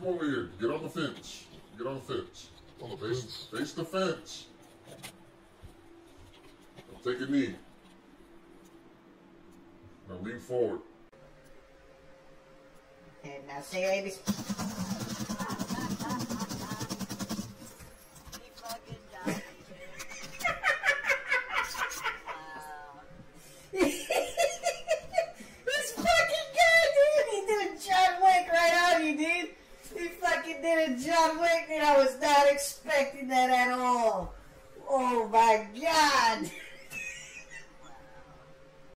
come over here. Get on the fence. Get on the fence. On the Face, face the fence. Now take a knee. Now lean forward. And now say ABC. Fucking did a John Wick, and I was not expecting that at all. Oh my god.